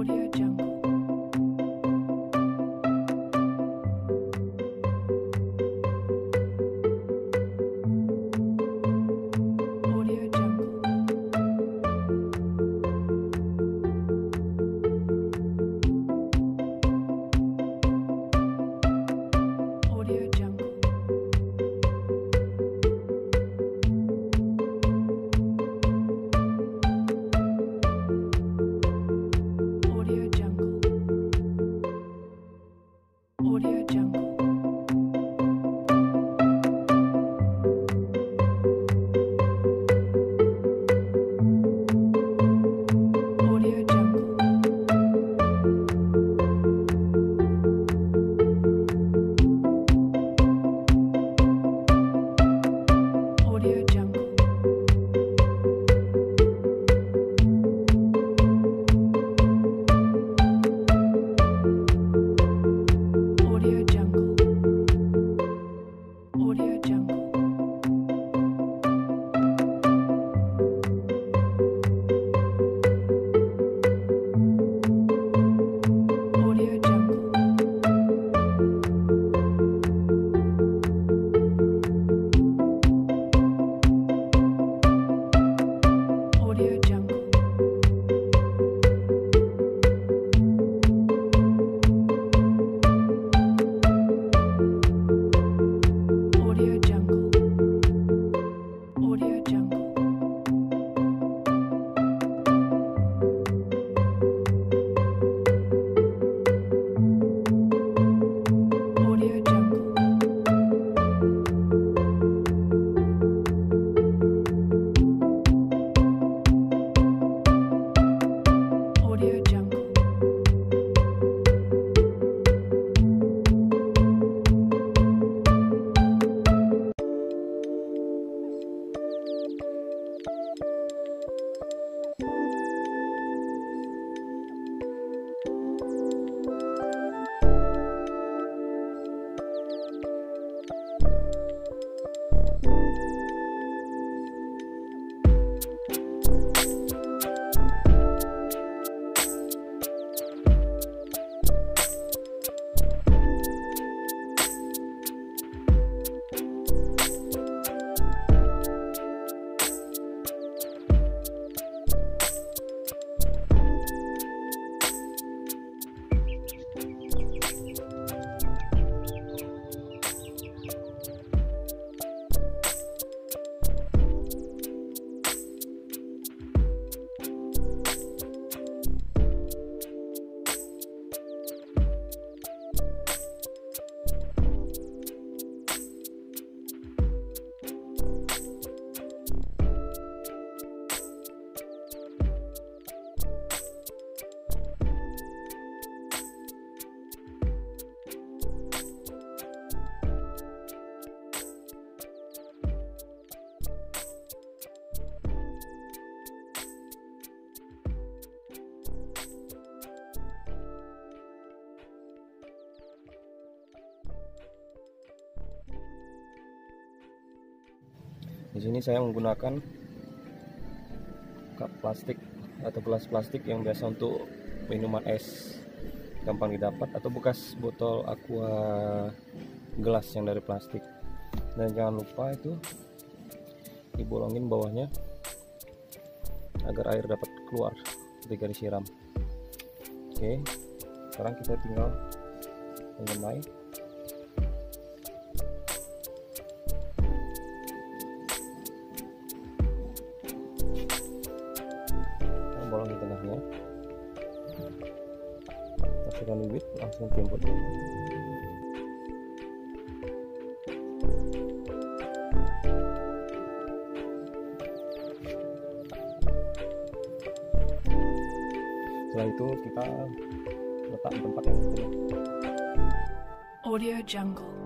Audio Jungle. Thank you. your Di sini saya menggunakan cup plastik atau gelas plastik yang biasa untuk minuman es gampang didapat atau bekas botol aqua gelas yang dari plastik. Dan jangan lupa itu dibolongin bawahnya agar air dapat keluar ketika disiram. Oke, sekarang kita tinggal mengemai kasihkan bibit langsung timbul setelah itu kita letak tempat yang betul Audio Jungle.